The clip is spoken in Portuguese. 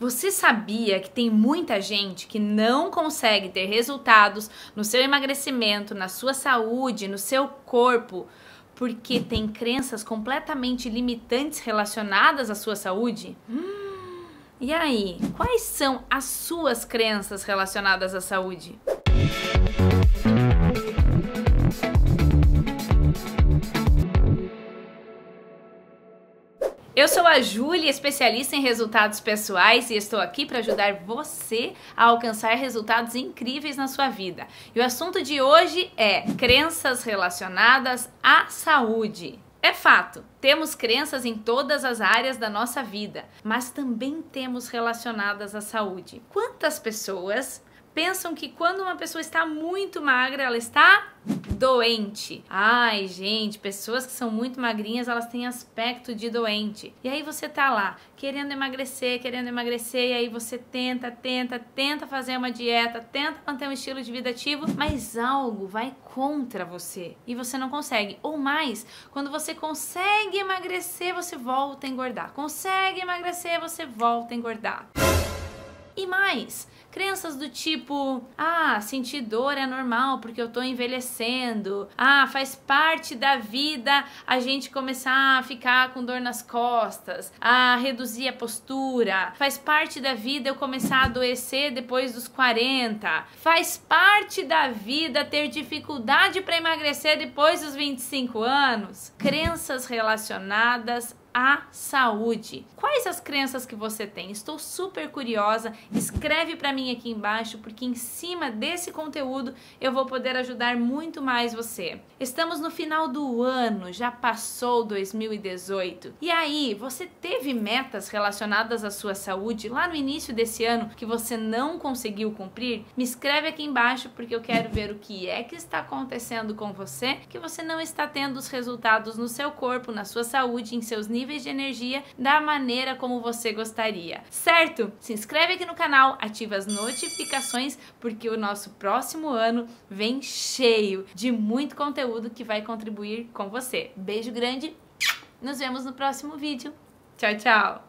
Você sabia que tem muita gente que não consegue ter resultados no seu emagrecimento, na sua saúde, no seu corpo, porque tem crenças completamente limitantes relacionadas à sua saúde? Hum, e aí, quais são as suas crenças relacionadas à saúde? Eu sou a Júlia, especialista em resultados pessoais e estou aqui para ajudar você a alcançar resultados incríveis na sua vida. E o assunto de hoje é crenças relacionadas à saúde. É fato, temos crenças em todas as áreas da nossa vida, mas também temos relacionadas à saúde. Quantas pessoas pensam que quando uma pessoa está muito magra, ela está doente. Ai, gente, pessoas que são muito magrinhas, elas têm aspecto de doente. E aí você tá lá, querendo emagrecer, querendo emagrecer, e aí você tenta, tenta, tenta fazer uma dieta, tenta manter um estilo de vida ativo, mas algo vai contra você e você não consegue. Ou mais, quando você consegue emagrecer, você volta a engordar. Consegue emagrecer, você volta a engordar. E mais, crenças do tipo: ah, sentir dor é normal porque eu tô envelhecendo. Ah, faz parte da vida a gente começar a ficar com dor nas costas, a reduzir a postura. Faz parte da vida eu começar a adoecer depois dos 40. Faz parte da vida ter dificuldade para emagrecer depois dos 25 anos. Crenças relacionadas a saúde. Quais as crenças que você tem? Estou super curiosa. Escreve para mim aqui embaixo, porque em cima desse conteúdo eu vou poder ajudar muito mais você. Estamos no final do ano, já passou 2018. E aí, você teve metas relacionadas à sua saúde lá no início desse ano que você não conseguiu cumprir? Me escreve aqui embaixo porque eu quero ver o que é que está acontecendo com você que você não está tendo os resultados no seu corpo, na sua saúde, em seus níveis de energia da maneira como você gostaria, certo? Se inscreve aqui no canal, ativa as notificações, porque o nosso próximo ano vem cheio de muito conteúdo que vai contribuir com você. Beijo grande, nos vemos no próximo vídeo. Tchau, tchau!